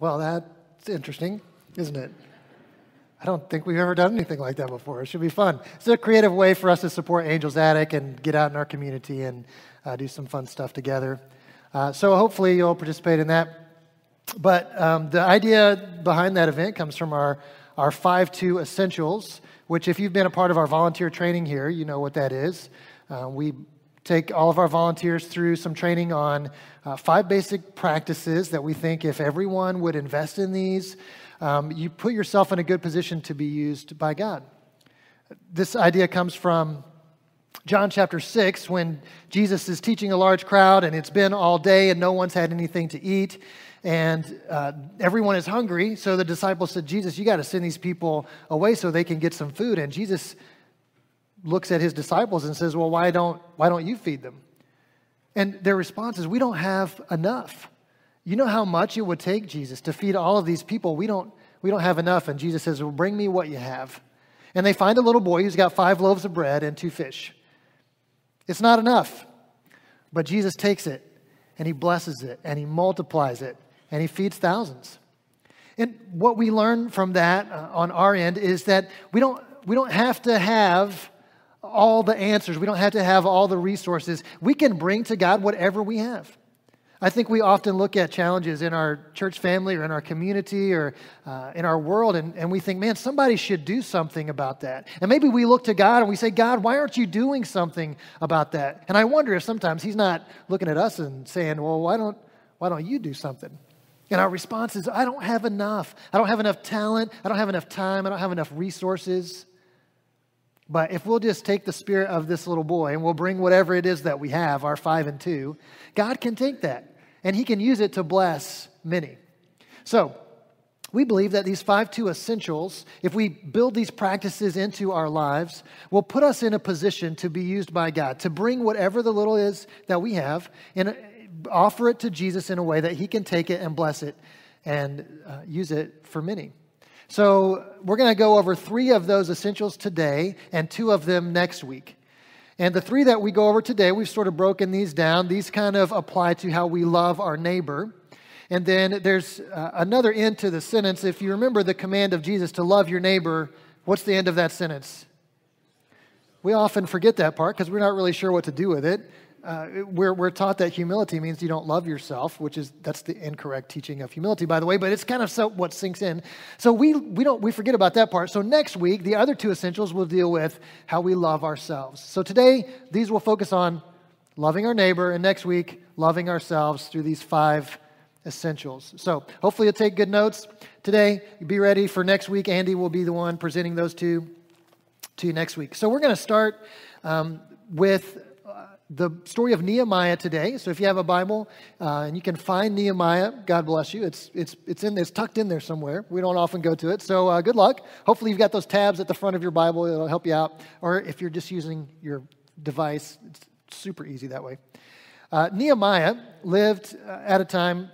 Well, that's interesting, isn't it? I don't think we've ever done anything like that before. It should be fun. It's a creative way for us to support Angels Attic and get out in our community and uh, do some fun stuff together. Uh, so hopefully you'll participate in that. But um, the idea behind that event comes from our, our 5 2 Essentials, which, if you've been a part of our volunteer training here, you know what that is. Uh, we take all of our volunteers through some training on uh, five basic practices that we think if everyone would invest in these, um, you put yourself in a good position to be used by God. This idea comes from John chapter 6 when Jesus is teaching a large crowd and it's been all day and no one's had anything to eat and uh, everyone is hungry. So the disciples said, Jesus, you got to send these people away so they can get some food. And Jesus looks at his disciples and says, Well, why don't, why don't you feed them? And their response is, We don't have enough. You know how much it would take, Jesus, to feed all of these people? We don't, we don't have enough. And Jesus says, Well, bring me what you have. And they find a little boy who's got five loaves of bread and two fish. It's not enough. But Jesus takes it and he blesses it and he multiplies it and he feeds thousands. And what we learn from that uh, on our end is that we don't, we don't have to have all the answers. We don't have to have all the resources. We can bring to God whatever we have. I think we often look at challenges in our church family or in our community or uh, in our world and, and we think, man, somebody should do something about that. And maybe we look to God and we say, God, why aren't you doing something about that? And I wonder if sometimes He's not looking at us and saying, well, why don't, why don't you do something? And our response is, I don't have enough. I don't have enough talent. I don't have enough time. I don't have enough resources. But if we'll just take the spirit of this little boy and we'll bring whatever it is that we have, our five and two, God can take that and He can use it to bless many. So, we believe that these five two essentials, if we build these practices into our lives, will put us in a position to be used by God, to bring whatever the little is that we have and offer it to Jesus in a way that He can take it and bless it and uh, use it for many. So, we're going to go over three of those essentials today and two of them next week. And the three that we go over today, we've sort of broken these down. These kind of apply to how we love our neighbor. And then there's uh, another end to the sentence. If you remember the command of Jesus to love your neighbor, what's the end of that sentence? We often forget that part because we're not really sure what to do with it uh, we're, we're taught that humility means you don't love yourself, which is that's the incorrect teaching of humility, by the way. But it's kind of so what sinks in. So we we don't we forget about that part. So next week, the other two essentials will deal with how we love ourselves. So today, these will focus on loving our neighbor, and next week, loving ourselves through these five essentials. So hopefully, you'll take good notes today. Be ready for next week. Andy will be the one presenting those two to you next week. So we're going to start um, with the story of Nehemiah today. So if you have a Bible uh, and you can find Nehemiah, God bless you. It's, it's, it's, in, it's tucked in there somewhere. We don't often go to it. So uh, good luck. Hopefully you've got those tabs at the front of your Bible. It'll help you out. Or if you're just using your device, it's super easy that way. Uh, Nehemiah lived uh, at a time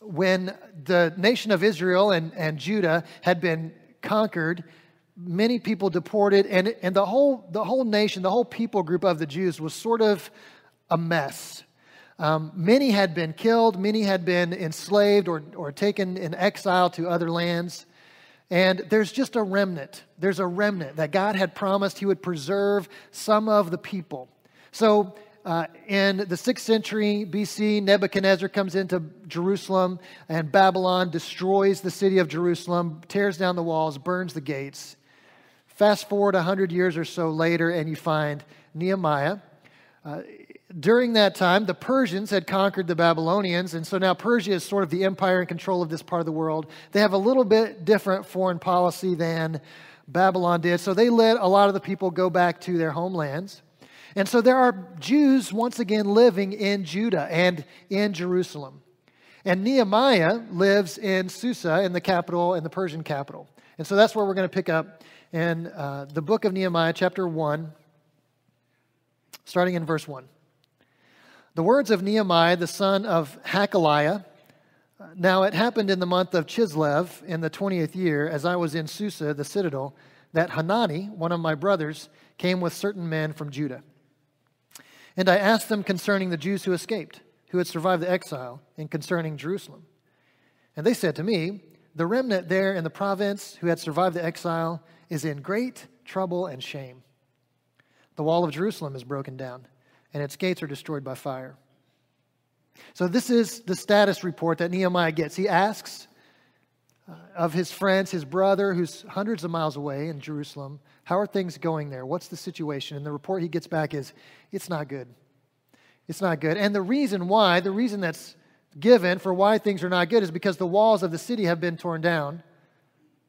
when the nation of Israel and, and Judah had been conquered many people deported, and, and the, whole, the whole nation, the whole people group of the Jews was sort of a mess. Um, many had been killed, many had been enslaved or, or taken in exile to other lands. And there's just a remnant. There's a remnant that God had promised He would preserve some of the people. So uh, in the 6th century BC, Nebuchadnezzar comes into Jerusalem and Babylon destroys the city of Jerusalem, tears down the walls, burns the gates. Fast forward 100 years or so later, and you find Nehemiah. Uh, during that time, the Persians had conquered the Babylonians, and so now Persia is sort of the empire in control of this part of the world. They have a little bit different foreign policy than Babylon did, so they let a lot of the people go back to their homelands. And so there are Jews once again living in Judah and in Jerusalem. And Nehemiah lives in Susa, in the capital, in the Persian capital. And so that's where we're going to pick up in uh, the book of Nehemiah, chapter 1, starting in verse 1. The words of Nehemiah, the son of Hacaliah. Now it happened in the month of Chislev in the 20th year, as I was in Susa, the citadel, that Hanani, one of my brothers, came with certain men from Judah. And I asked them concerning the Jews who escaped, who had survived the exile, and concerning Jerusalem. And they said to me, The remnant there in the province who had survived the exile is in great trouble and shame. The wall of Jerusalem is broken down, and its gates are destroyed by fire. So, this is the status report that Nehemiah gets. He asks uh, of his friends, his brother, who's hundreds of miles away in Jerusalem, how are things going there? What's the situation? And the report he gets back is, it's not good. It's not good. And the reason why, the reason that's given for why things are not good is because the walls of the city have been torn down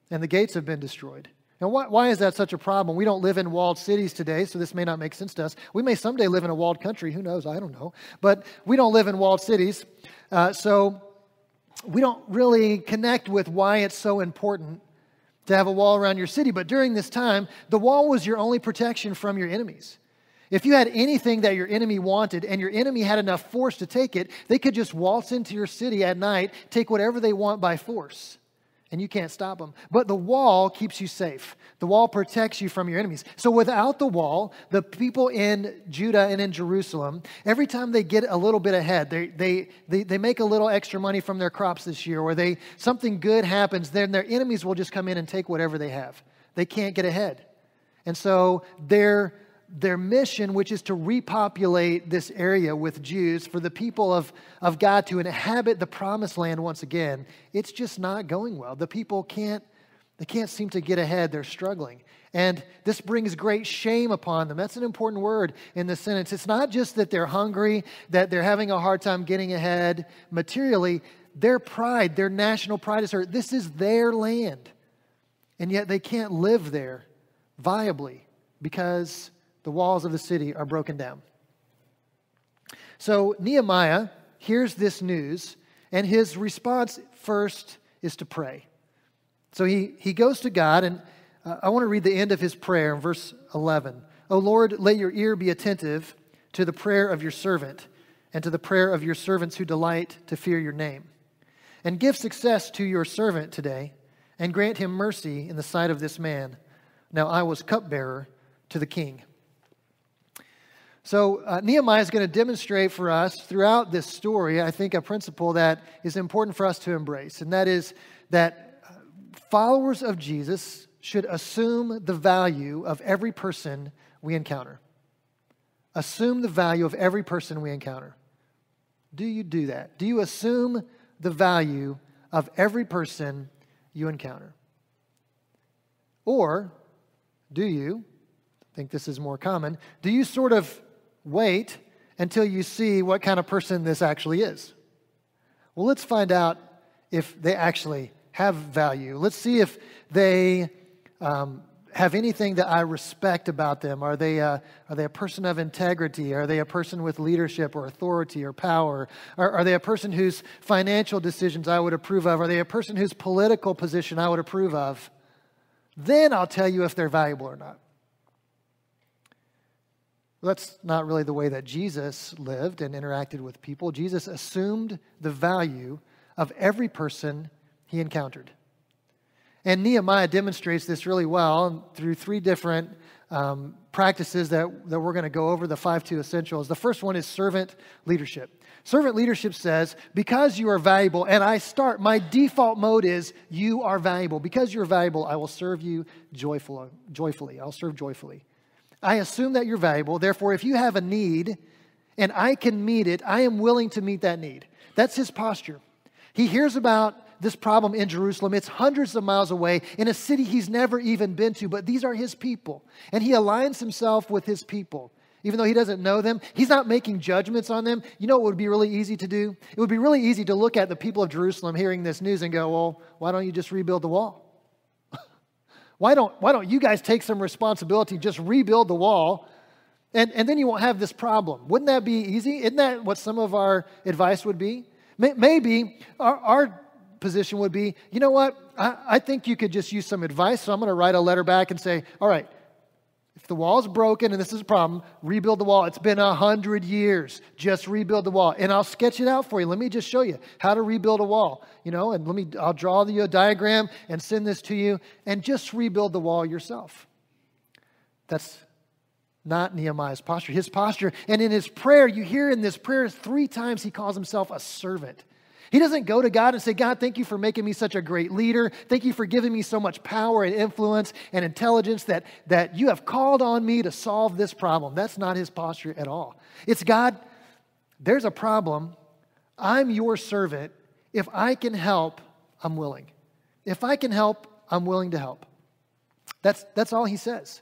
and the gates have been destroyed. Now, why, why is that such a problem? We don't live in walled cities today, so this may not make sense to us. We may someday live in a walled country. Who knows? I don't know. But we don't live in walled cities. Uh, so we don't really connect with why it's so important to have a wall around your city. But during this time, the wall was your only protection from your enemies. If you had anything that your enemy wanted and your enemy had enough force to take it, they could just waltz into your city at night, take whatever they want by force, and you can't stop them. But the wall keeps you safe. The wall protects you from your enemies. So without the wall, the people in Judah and in Jerusalem, every time they get a little bit ahead, they, they, they, they make a little extra money from their crops this year, or they, something good happens, then their enemies will just come in and take whatever they have. They can't get ahead. And so they're their mission, which is to repopulate this area with Jews for the people of, of God to inhabit the promised land once again, it's just not going well. The people can't, they can't seem to get ahead. They're struggling. And this brings great shame upon them. That's an important word in the sentence. It's not just that they're hungry, that they're having a hard time getting ahead materially. Their pride, their national pride is hurt. This is their land. And yet they can't live there viably because the walls of the city are broken down. So Nehemiah hears this news, and his response first is to pray. So he, he goes to God, and uh, I want to read the end of his prayer in verse 11. O Lord, let your ear be attentive to the prayer of your servant and to the prayer of your servants who delight to fear your name. And give success to your servant today, and grant him mercy in the sight of this man. Now I was cupbearer to the king. So, uh, Nehemiah is going to demonstrate for us throughout this story, I think, a principle that is important for us to embrace, and that is that uh, followers of Jesus should assume the value of every person we encounter. Assume the value of every person we encounter. Do you do that? Do you assume the value of every person you encounter? Or do you, I think this is more common, do you sort of wait until you see what kind of person this actually is. Well, let's find out if they actually have value. Let's see if they um, have anything that I respect about them. Are they, a, are they a person of integrity? Are they a person with leadership or authority or power? Are, are they a person whose financial decisions I would approve of? Are they a person whose political position I would approve of? Then I'll tell you if they're valuable or not. That's not really the way that Jesus lived and interacted with people. Jesus assumed the value of every person he encountered. And Nehemiah demonstrates this really well through three different um, practices that, that we're going to go over the five two essentials. The first one is servant leadership. Servant leadership says, because you are valuable, and I start, my default mode is you are valuable. Because you're valuable, I will serve you joyful, joyfully. I'll serve joyfully. I assume that you're valuable. Therefore, if you have a need and I can meet it, I am willing to meet that need. That's his posture. He hears about this problem in Jerusalem. It's hundreds of miles away in a city he's never even been to, but these are his people. And he aligns himself with his people. Even though he doesn't know them, he's not making judgments on them. You know what would be really easy to do? It would be really easy to look at the people of Jerusalem hearing this news and go, well, why don't you just rebuild the wall? Why don't, why don't you guys take some responsibility, just rebuild the wall, and, and then you won't have this problem? Wouldn't that be easy? Isn't that what some of our advice would be? Maybe our, our position would be you know what? I, I think you could just use some advice, so I'm going to write a letter back and say, all right, if the wall's broken and this is a problem, rebuild the wall. It's been a hundred years. Just rebuild the wall. And I'll sketch it out for you. Let me just show you how to rebuild a wall. You know, and let me I'll draw you uh, a diagram and send this to you and just rebuild the wall yourself. That's not Nehemiah's posture. His posture, and in his prayer, you hear in this prayer three times he calls himself a servant. He doesn't go to God and say, God, thank you for making me such a great leader. Thank you for giving me so much power and influence and intelligence that, that you have called on me to solve this problem. That's not his posture at all. It's God, there's a problem. I'm your servant. If I can help, I'm willing. If I can help, I'm willing to help. That's, that's all he says.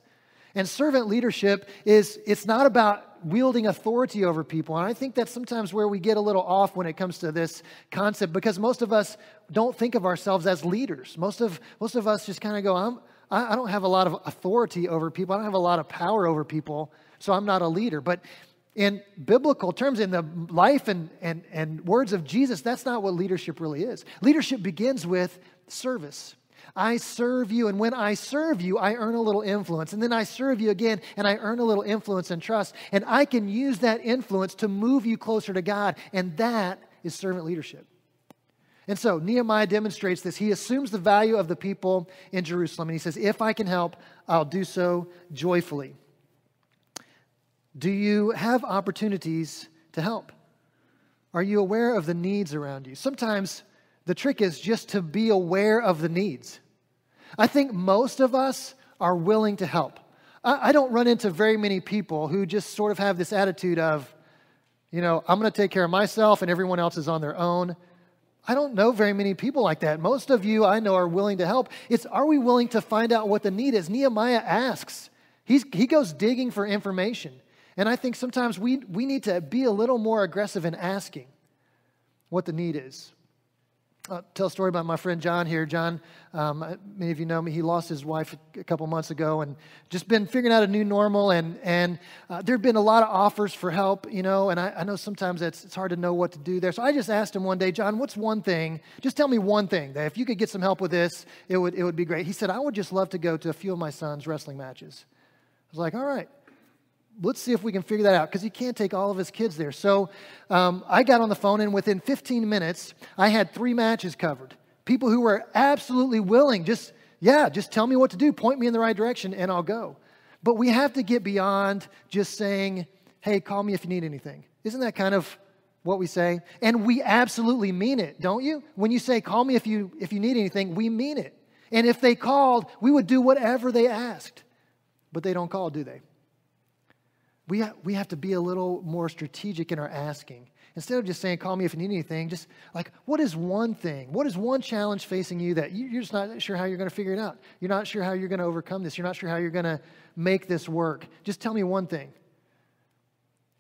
And servant leadership is, it's not about wielding authority over people. And I think that's sometimes where we get a little off when it comes to this concept because most of us don't think of ourselves as leaders. Most of, most of us just kind of go, I'm, I, don't have a lot of authority over people, I don't have a lot of power over people, so I'm not a leader. But in biblical terms, in the life and, and, and words of Jesus, that's not what leadership really is. Leadership begins with service. I serve you, and when I serve you, I earn a little influence. And then I serve you again, and I earn a little influence and trust. And I can use that influence to move you closer to God. And that is servant leadership. And so Nehemiah demonstrates this. He assumes the value of the people in Jerusalem, and he says, If I can help, I'll do so joyfully. Do you have opportunities to help? Are you aware of the needs around you? Sometimes the trick is just to be aware of the needs. I think most of us are willing to help. I, I don't run into very many people who just sort of have this attitude of, you know, I'm going to take care of myself and everyone else is on their own. I don't know very many people like that. Most of you I know are willing to help. It's are we willing to find out what the need is? Nehemiah asks. He's, he goes digging for information. And I think sometimes we, we need to be a little more aggressive in asking what the need is. I'll tell a story about my friend John here. John, um, many of you know me, he lost his wife a couple months ago and just been figuring out a new normal. And, and uh, there have been a lot of offers for help, you know, and I, I know sometimes it's, it's hard to know what to do there. So I just asked him one day, John, what's one thing? Just tell me one thing that if you could get some help with this, it would, it would be great. He said, I would just love to go to a few of my son's wrestling matches. I was like, all right let's see if we can figure that out because he can't take all of his kids there. So um, I got on the phone, and within 15 minutes, I had three matches covered. People who were absolutely willing, just, yeah, just tell me what to do, point me in the right direction, and I'll go. But we have to get beyond just saying, hey, call me if you need anything. Isn't that kind of what we say? And we absolutely mean it, don't you? When you say, call me if you, if you need anything, we mean it. And if they called, we would do whatever they asked. But they don't call, do they? We, ha- we have to be a little more strategic in our asking. Instead of just saying, call me if you need anything, just like, what is one thing? What is one challenge facing you that you, are just not sure how you're going to figure it out? You're not sure how you're going to overcome this. You're not sure how you're going to make this work. Just tell me one thing.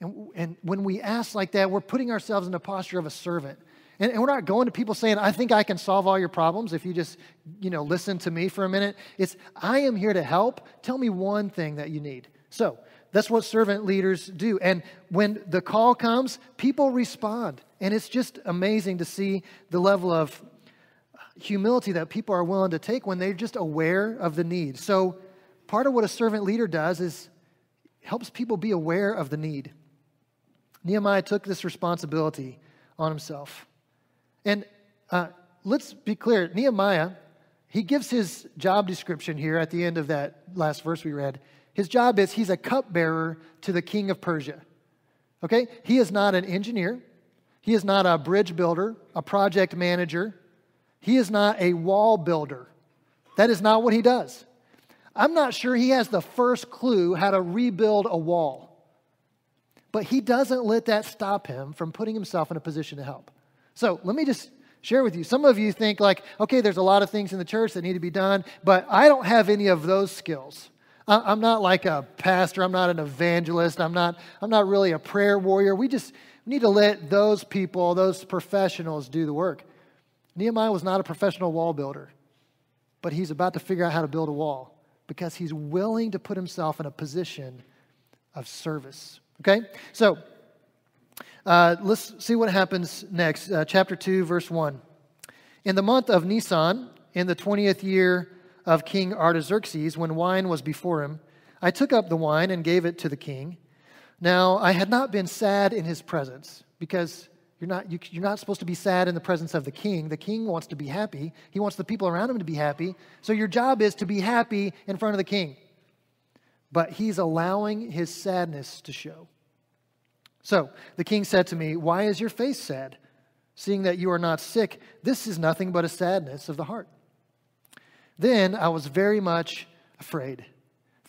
And, and when we ask like that, we're putting ourselves in the posture of a servant. And, and, we're not going to people saying, I think I can solve all your problems if you just, you know, listen to me for a minute. It's, I am here to help. Tell me one thing that you need. So, that's what servant leaders do. And when the call comes, people respond. And it's just amazing to see the level of humility that people are willing to take when they're just aware of the need. So, part of what a servant leader does is helps people be aware of the need. Nehemiah took this responsibility on himself. And uh, let's be clear Nehemiah, he gives his job description here at the end of that last verse we read. His job is he's a cupbearer to the king of Persia. Okay? He is not an engineer. He is not a bridge builder, a project manager. He is not a wall builder. That is not what he does. I'm not sure he has the first clue how to rebuild a wall. But he doesn't let that stop him from putting himself in a position to help. So let me just share with you. Some of you think, like, okay, there's a lot of things in the church that need to be done, but I don't have any of those skills. I'm not like a pastor. I'm not an evangelist. I'm not, I'm not really a prayer warrior. We just need to let those people, those professionals, do the work. Nehemiah was not a professional wall builder, but he's about to figure out how to build a wall because he's willing to put himself in a position of service. Okay? So, uh, let's see what happens next. Uh, chapter 2, verse 1. In the month of Nisan, in the 20th year of King Artaxerxes when wine was before him. I took up the wine and gave it to the king. Now, I had not been sad in his presence because you're not, you, are not supposed to be sad in the presence of the king. The king wants to be happy, he wants the people around him to be happy. So, your job is to be happy in front of the king. But he's allowing his sadness to show. So, the king said to me, Why is your face sad? seeing that you are not sick, this is nothing but a sadness of the heart. Then I was very much afraid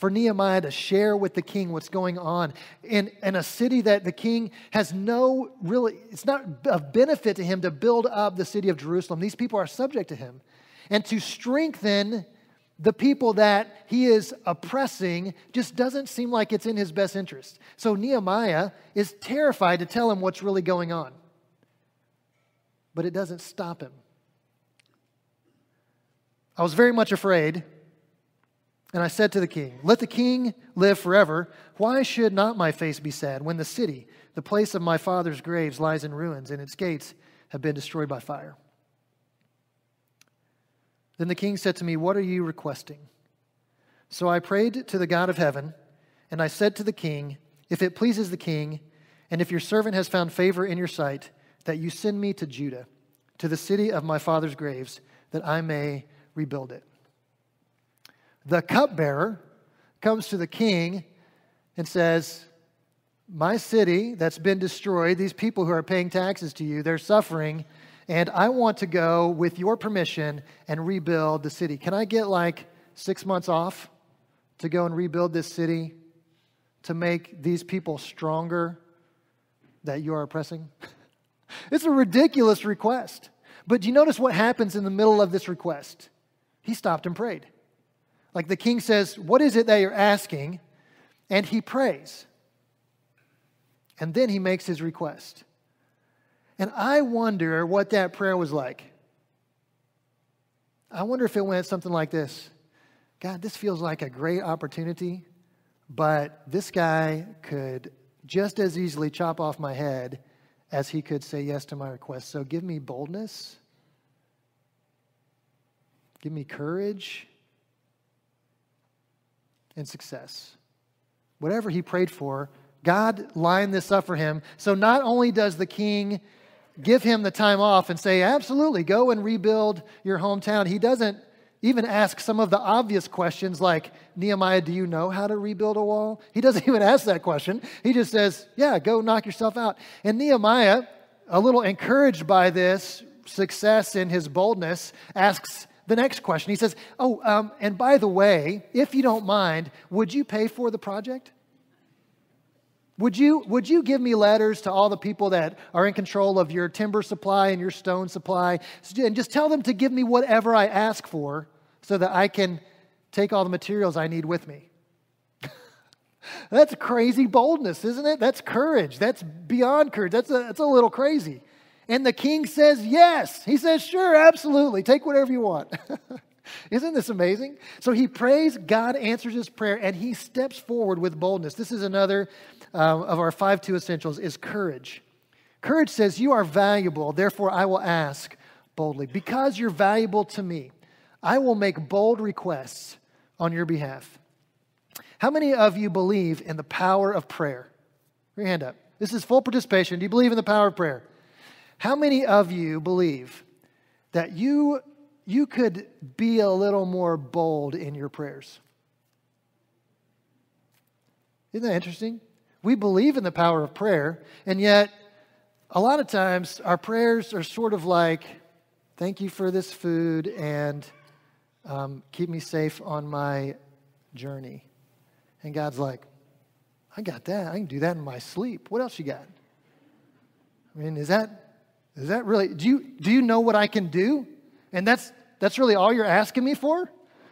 for Nehemiah to share with the king what's going on in, in a city that the king has no really, it's not of benefit to him to build up the city of Jerusalem. These people are subject to him. And to strengthen the people that he is oppressing just doesn't seem like it's in his best interest. So Nehemiah is terrified to tell him what's really going on. But it doesn't stop him. I was very much afraid and I said to the king, Let the king live forever. Why should not my face be sad when the city, the place of my father's graves, lies in ruins and its gates have been destroyed by fire? Then the king said to me, What are you requesting? So I prayed to the God of heaven, and I said to the king, If it pleases the king, and if your servant has found favor in your sight, that you send me to Judah, to the city of my father's graves, that I may rebuild it. The cupbearer comes to the king and says, My city that's been destroyed, these people who are paying taxes to you, they're suffering, and I want to go with your permission and rebuild the city. Can I get like six months off to go and rebuild this city to make these people stronger that you are oppressing? it's a ridiculous request. But do you notice what happens in the middle of this request? He stopped and prayed. Like the king says, What is it that you're asking? And he prays. And then he makes his request. And I wonder what that prayer was like. I wonder if it went something like this God, this feels like a great opportunity, but this guy could just as easily chop off my head as he could say yes to my request. So give me boldness, give me courage, and success. Whatever he prayed for, God lined this up for him. So not only does the king give him the time off and say, absolutely, go and rebuild your hometown, he doesn't even ask some of the obvious questions like, Nehemiah, do you know how to rebuild a wall? He doesn't even ask that question. He just says, yeah, go knock yourself out. And Nehemiah, a little encouraged by this success in his boldness, asks the next question. He says, Oh, um, and by the way, if you don't mind, would you pay for the project? Would you, would you give me letters to all the people that are in control of your timber supply and your stone supply? And just tell them to give me whatever I ask for so that I can take all the materials I need with me. that's crazy boldness, isn't it? That's courage. That's beyond courage. That's a, that's a little crazy. And the king says, Yes. He says, Sure, absolutely. Take whatever you want. Isn't this amazing? So he prays, God answers his prayer, and he steps forward with boldness. This is another uh, of our five two essentials is courage. Courage says, You are valuable, therefore I will ask boldly. Because you're valuable to me, I will make bold requests on your behalf. How many of you believe in the power of prayer? Put your hand up. This is full participation. Do you believe in the power of prayer? How many of you believe that you, you could be a little more bold in your prayers? Isn't that interesting? We believe in the power of prayer, and yet a lot of times our prayers are sort of like, thank you for this food and um, keep me safe on my journey. And God's like, I got that. I can do that in my sleep. What else you got? I mean, is that is that really, do you, do you know what I can do? And that's, that's really all you're asking me for?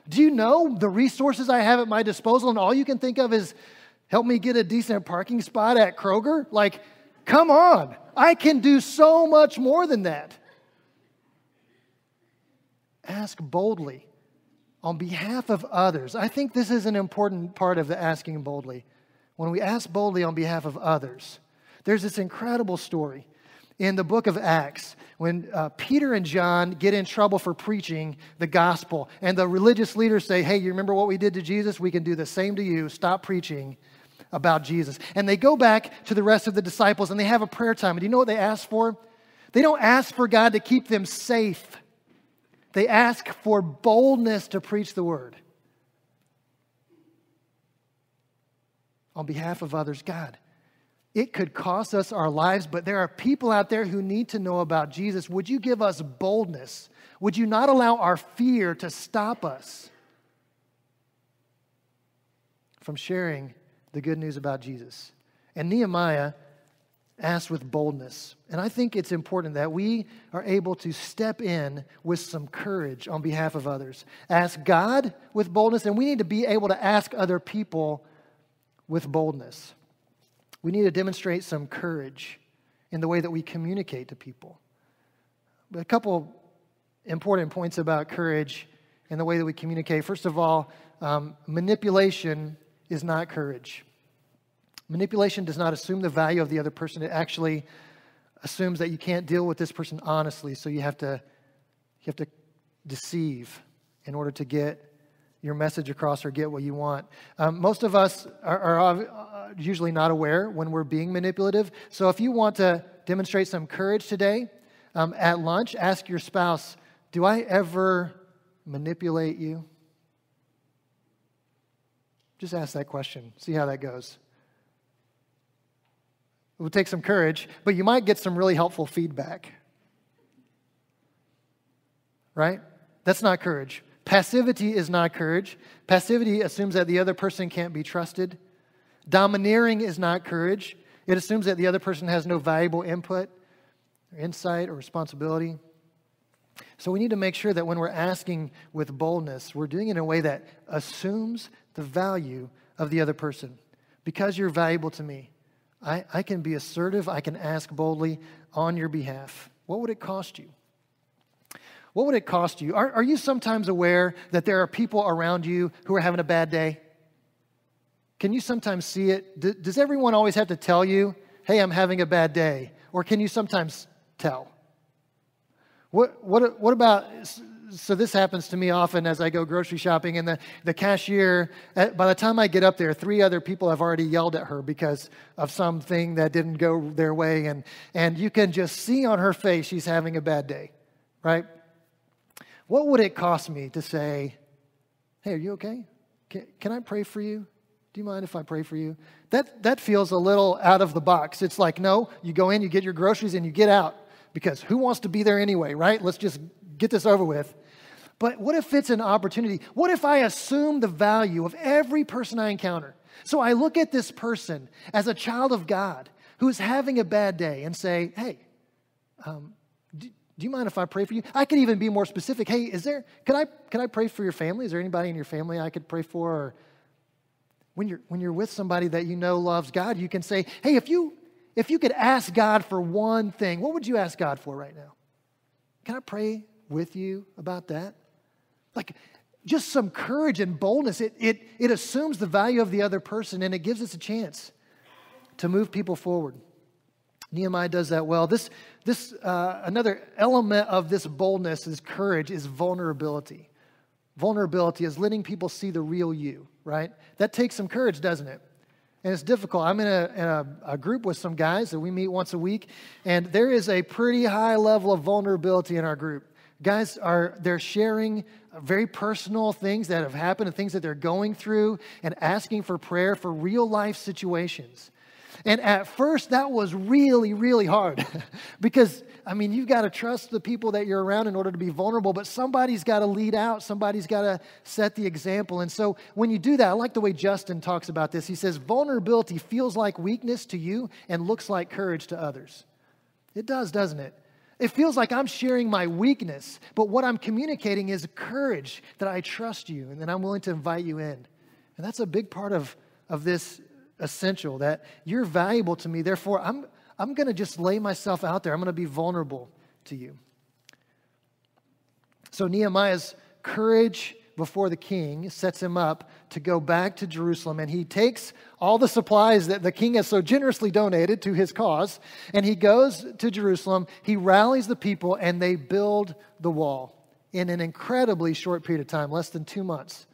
Do you know the resources I have at my disposal and all you can think of is help me get a decent parking spot at Kroger? Like, come on. I can do so much more than that. Ask boldly on behalf of others. I think this is an important part of the asking boldly. When we ask boldly on behalf of others, there's this incredible story in the book of Acts when uh, Peter and John get in trouble for preaching the gospel. And the religious leaders say, Hey, you remember what we did to Jesus? We can do the same to you. Stop preaching about Jesus. And they go back to the rest of the disciples and they have a prayer time. And do you know what they ask for? They don't ask for God to keep them safe, they ask for boldness to preach the word. On behalf of others, God, it could cost us our lives, but there are people out there who need to know about Jesus. Would you give us boldness? Would you not allow our fear to stop us from sharing the good news about Jesus? And Nehemiah asked with boldness. And I think it's important that we are able to step in with some courage on behalf of others. Ask God with boldness, and we need to be able to ask other people with boldness. We need to demonstrate some courage in the way that we communicate to people. But a couple important points about courage and the way that we communicate. First of all, um, manipulation is not courage. Manipulation does not assume the value of the other person. It actually assumes that you can't deal with this person honestly, so you have to, you have to deceive in order to get your message across or get what you want. Um, most of us are, are, uh, usually not aware when we're being manipulative. So if you want to demonstrate some courage today um, at lunch, ask your spouse, Do I ever manipulate you? Just ask that question, see how that goes. It will take some courage, but you might get some really helpful feedback. Right? That's not courage. Passivity is not courage. Passivity assumes that the other person can't be trusted. Domineering is not courage. It assumes that the other person has no valuable input, or insight, or responsibility. So we need to make sure that when we're asking with boldness, we're doing it in a way that assumes the value of the other person. Because you're valuable to me, I, I can be assertive, I can ask boldly on your behalf. What would it cost you? What would it cost you? Are, are you sometimes aware that there are people around you who are having a bad day? Can you sometimes see it? D- does everyone always have to tell you, hey, I'm having a bad day? Or can you sometimes tell? What, what, what about, so this happens to me often as I go grocery shopping, and the, the cashier, by the time I get up there, three other people have already yelled at her because of something that didn't go their way. And, and you can just see on her face she's having a bad day, right? What would it cost me to say, hey, are you okay? Can, can I pray for you? Do you mind if I pray for you? That, that feels a little out of the box. It's like, no, you go in, you get your groceries, and you get out because who wants to be there anyway, right? Let's just get this over with. But what if it's an opportunity? What if I assume the value of every person I encounter? So I look at this person as a child of God who is having a bad day and say, hey, um, do you mind if I pray for you? I could even be more specific. Hey, is there, can I, can I pray for your family? Is there anybody in your family I could pray for? Or when you're, when you're with somebody that you know loves God, you can say, hey, if you, if you could ask God for one thing, what would you ask God for right now? Can I pray with you about that? Like, just some courage and boldness. It, it, it assumes the value of the other person and it gives us a chance to move people forward. Nehemiah does that well. This, this uh, another element of this boldness, this courage, is vulnerability. Vulnerability is letting people see the real you, right? That takes some courage, doesn't it? And it's difficult. I'm in, a, in a, a, group with some guys that we meet once a week, and there is a pretty high level of vulnerability in our group. Guys are they're sharing very personal things that have happened and things that they're going through and asking for prayer for real life situations. And at first, that was really, really hard because, I mean, you've got to trust the people that you're around in order to be vulnerable, but somebody's got to lead out, somebody's got to set the example. And so when you do that, I like the way Justin talks about this. He says, vulnerability feels like weakness to you and looks like courage to others. It does, doesn't it? It feels like I'm sharing my weakness, but what I'm communicating is courage that I trust you and that I'm willing to invite you in. And that's a big part of, of this essential, that you're valuable to me. Therefore, I'm, I'm going to just lay myself out there. I'm going to be vulnerable to you. So Nehemiah's courage before the king sets him up to go back to Jerusalem. And he takes all the supplies that the king has so generously donated to his cause, and he goes to Jerusalem. He rallies the people, and they build the wall in an incredibly short period of time, less than two months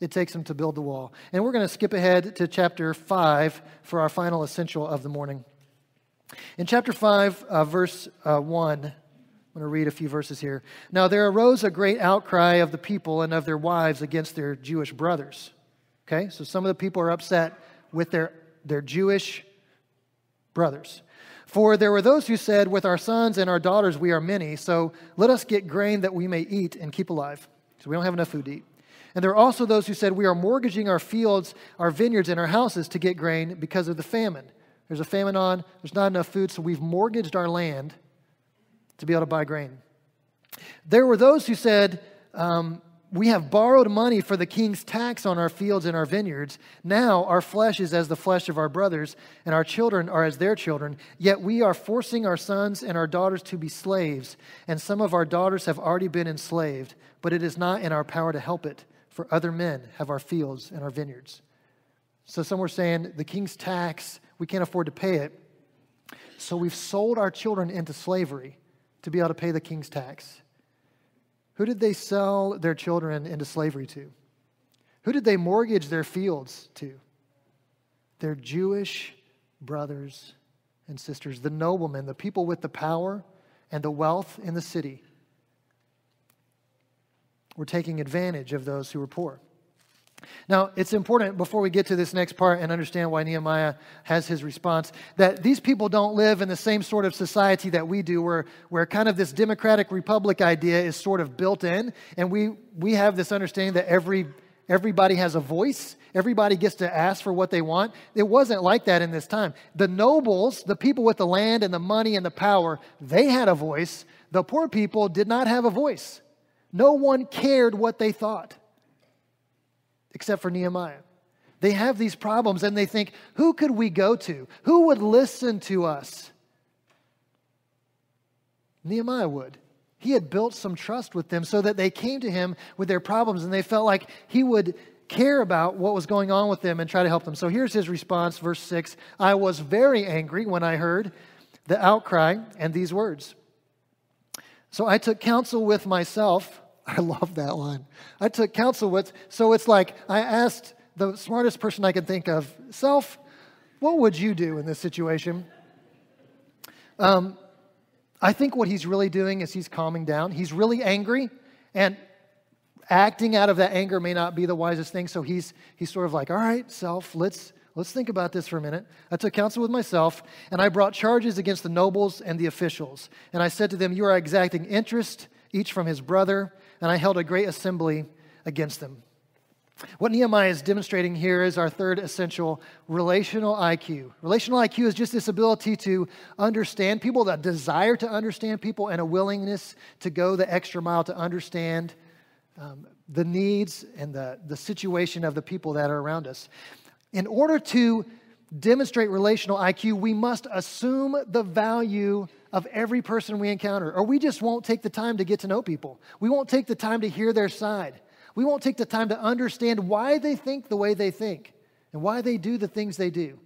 it takes them to build the wall. And we're going to skip ahead to chapter 5 for our final essential of the morning. In chapter 5, uh, verse uh, 1, I'm going to read a few verses here. Now there arose a great outcry of the people and of their wives against their Jewish brothers. Okay, so some of the people are upset with their, their Jewish brothers. For there were those who said, With our sons and our daughters we are many, so let us get grain that we may eat and keep alive. So we don't have enough food to eat. And there are also those who said, We are mortgaging our fields, our vineyards, and our houses to get grain because of the famine. There's a famine on, there's not enough food, so we've mortgaged our land to be able to buy grain. There were those who said, um, we have borrowed money for the king's tax on our fields and our vineyards. Now our flesh is as the flesh of our brothers, and our children are as their children. Yet we are forcing our sons and our daughters to be slaves, and some of our daughters have already been enslaved, but it is not in our power to help it, for other men have our fields and our vineyards. So some were saying the king's tax, we can't afford to pay it. So we've sold our children into slavery to be able to pay the king's tax. Who did they sell their children into slavery to? Who did they mortgage their fields to? Their Jewish brothers and sisters, the noblemen, the people with the power and the wealth in the city, were taking advantage of those who were poor. Now, it's important before we get to this next part and understand why Nehemiah has his response that these people don't live in the same sort of society that we do, where, where kind of this democratic republic idea is sort of built in. And we, we have this understanding that every, everybody has a voice, everybody gets to ask for what they want. It wasn't like that in this time. The nobles, the people with the land and the money and the power, they had a voice. The poor people did not have a voice. No one cared what they thought except for Nehemiah. They have these problems and they think, who could we go to? Who would listen to us? Nehemiah would. He had built some trust with them so that they came to him with their problems and they felt like he would care about what was going on with them and try to help them. So here's his response, verse 6 I was very angry when I heard the outcry and these words. So I took counsel with myself I love that line. I took counsel with, so it's like I asked the smartest person I could think of, self, what would you do in this situation? Um, I think what he's really doing is he's calming down. He's really angry, and acting out of that anger may not be the wisest thing. So he's he's sort of like, all right, self, let's let's think about this for a minute. I took counsel with myself, and I brought charges against the nobles and the officials. And I said to them, You are exacting interest, each from his brother and I held a great assembly against them. What Nehemiah is demonstrating here is our third essential relational IQ. Relational IQ is just this ability to understand people, that desire to understand people, and a willingness to go the extra mile to understand um, the needs and the, the situation of the people that are around us. In order to demonstrate relational IQ, we must assume the value of every person we encounter, or we just won't take the time to get to know people. We won't take the time to hear their side. We won't take the time to understand why they think the way they think and why they do the things they do.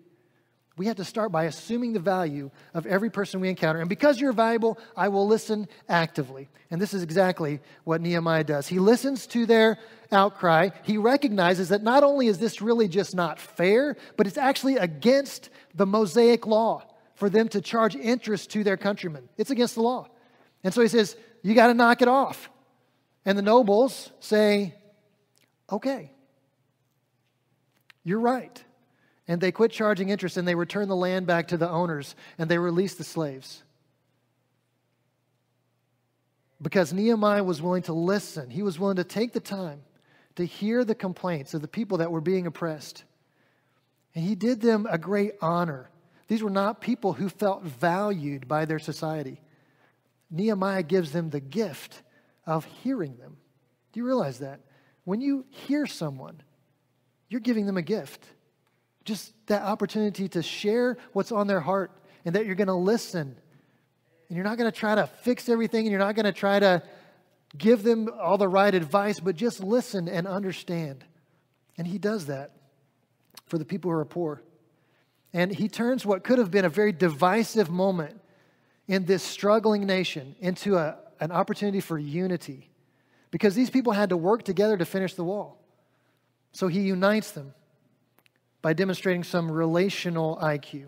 We have to start by assuming the value of every person we encounter. And because you're valuable, I will listen actively. And this is exactly what Nehemiah does. He listens to their outcry. He recognizes that not only is this really just not fair, but it's actually against the Mosaic law for them to charge interest to their countrymen. It's against the law. And so he says, You got to knock it off. And the nobles say, Okay, you're right. And they quit charging interest and they return the land back to the owners and they release the slaves. Because Nehemiah was willing to listen, he was willing to take the time to hear the complaints of the people that were being oppressed. And he did them a great honor. These were not people who felt valued by their society. Nehemiah gives them the gift of hearing them. Do you realize that? When you hear someone, you're giving them a gift. Just that opportunity to share what's on their heart and that you're going to listen. And you're not going to try to fix everything and you're not going to try to give them all the right advice, but just listen and understand. And he does that for the people who are poor. And he turns what could have been a very divisive moment in this struggling nation into a, an opportunity for unity because these people had to work together to finish the wall. So he unites them by demonstrating some relational IQ,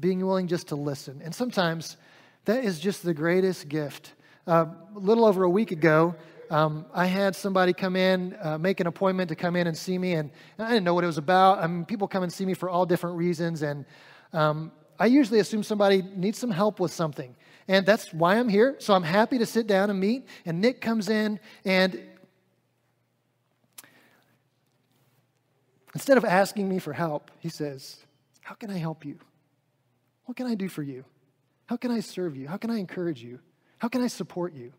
being willing just to listen. And sometimes that is just the greatest gift. Uh, a little over a week ago, um, I had somebody come in, uh, make an appointment to come in and see me, and, and, I didn't know what it was about. I mean, people come and see me for all different reasons, and um, I usually assume somebody needs some help with something. And that's why I'm here. So I'm happy to sit down and meet. And Nick comes in, and instead of asking me for help, he says, How can I help you? What can I do for you? How can I serve you? How can I encourage you? How can I support you?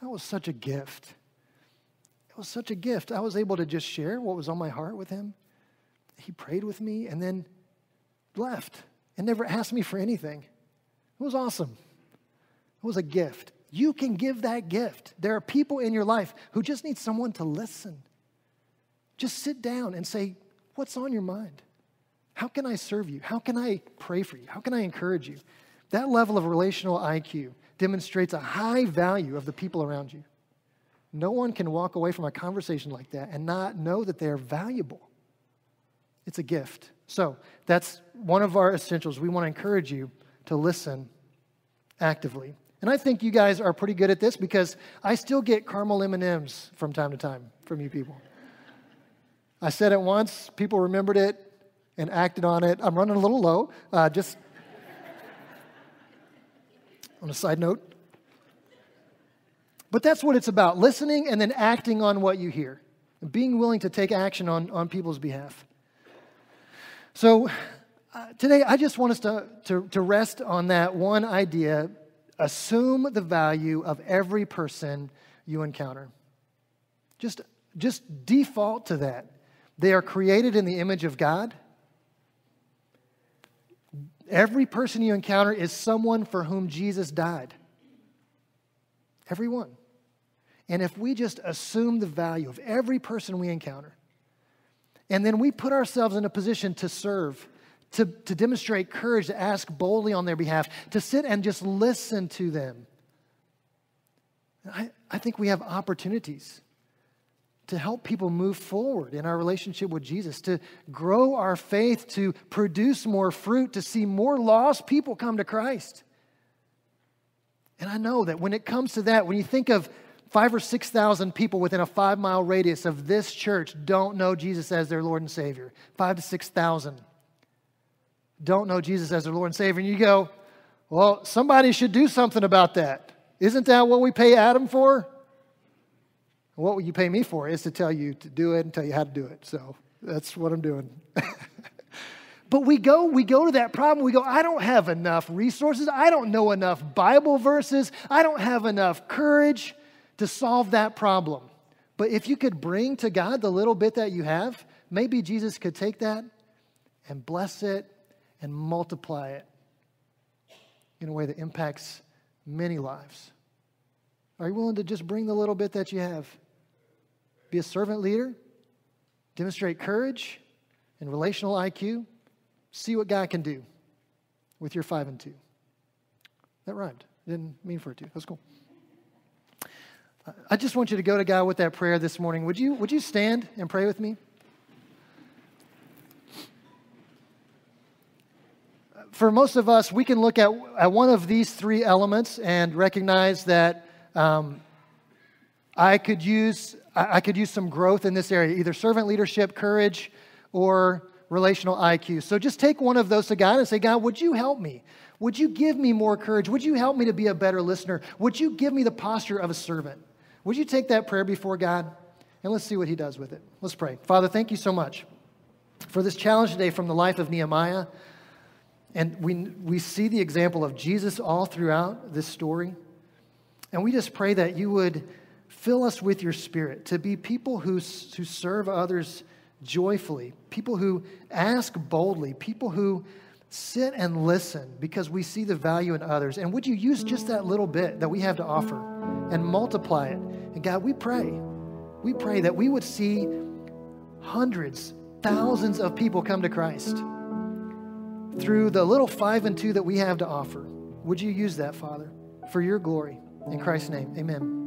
That was such a gift. It was such a gift. I was able to just share what was on my heart with him. He prayed with me and then left and never asked me for anything. It was awesome. It was a gift. You can give that gift. There are people in your life who just need someone to listen. Just sit down and say, What's on your mind? How can I serve you? How can I pray for you? How can I encourage you? That level of relational IQ demonstrates a high value of the people around you. No one can walk away from a conversation like that and not know that they're valuable. It's a gift. So that's one of our essentials. We want to encourage you to listen actively. And I think you guys are pretty good at this because I still get caramel M&Ms from time to time from you people. I said it once, people remembered it and acted on it. I'm running a little low. Uh, just on a side note. But that's what it's about listening and then acting on what you hear, and being willing to take action on, on people's behalf. So uh, today, I just want us to, to, to rest on that one idea assume the value of every person you encounter. Just, just default to that. They are created in the image of God. Every person you encounter is someone for whom Jesus died. Everyone. And if we just assume the value of every person we encounter, and then we put ourselves in a position to serve, to, to demonstrate courage, to ask boldly on their behalf, to sit and just listen to them. I, I think we have opportunities to help people move forward in our relationship with Jesus, to grow our faith, to produce more fruit, to see more lost people come to Christ. And I know that when it comes to that, when you think of five or 6,000 people within a five mile radius of this church don't know Jesus as their Lord and Savior. Five to 6,000 don't know Jesus as their Lord and Savior. And you go, well, somebody should do something about that. Isn't that what we pay Adam for? What will you pay me for is to tell you to do it and tell you how to do it. So that's what I'm doing. but we go, we go to that problem. We go, I don't have enough resources. I don't know enough Bible verses. I don't have enough courage to solve that problem. But if you could bring to God the little bit that you have, maybe Jesus could take that and bless it and multiply it in a way that impacts many lives. Are you willing to just bring the little bit that you have? Be a servant leader, demonstrate courage and relational IQ, see what God can do with your five and two. That rhymed. Didn't mean for it to. That's cool. I just want you to go to God with that prayer this morning. Would you, would you stand and pray with me? For most of us, we can look at, at one of these three elements and recognize that um, I could use I, I could use some growth in this area, either servant leadership, courage, or relational IQ. So just take one of those to God and say, God, would you help me? Would you give me more courage? Would you help me to be a better listener? Would you give me the posture of a servant? Would you take that prayer before God? And let's see what he does with it. Let's pray. Father, thank you so much for this challenge today from the life of Nehemiah. And we, we see the example of Jesus all throughout this story. And we just pray that you would fill us with your spirit to be people who, who serve others joyfully, people who ask boldly, people who sit and listen because we see the value in others. And would you use just that little bit that we have to offer and multiply it? And God, we pray, we pray that we would see hundreds, thousands of people come to Christ through the little five and two that we have to offer. Would you use that, Father, for your glory? In Christ's name, amen.